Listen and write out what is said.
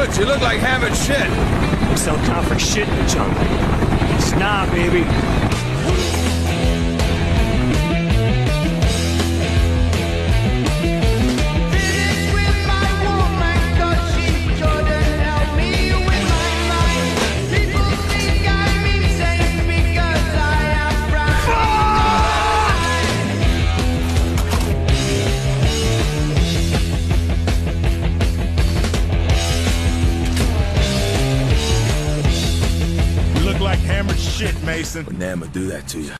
You look like hammered shit. Looks so tough shit in the jungle. It's Nam, baby. Like hammered shit, Mason. Would never do that to you.